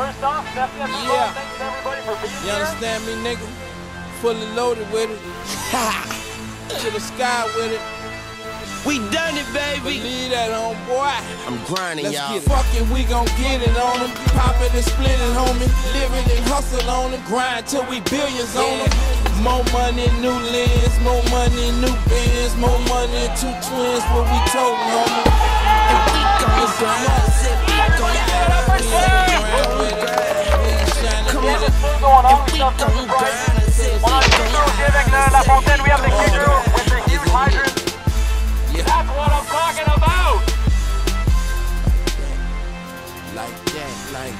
First off, definitely Yeah. thanks to everybody for being You here. understand me, nigga? Fully loaded with it. to the sky with it. We done it, baby. Believe that, homeboy. I'm grinding, Let's y'all. get it. Fuck it, we gon' get it on them. Pop it and split it, homie. Live it and hustle on them. Grind till we billions on them. More money, new lens. More money, new bins. More money, two twins. What we told homie. we have the huge hydrant. That's what I'm talking about. Like that, like.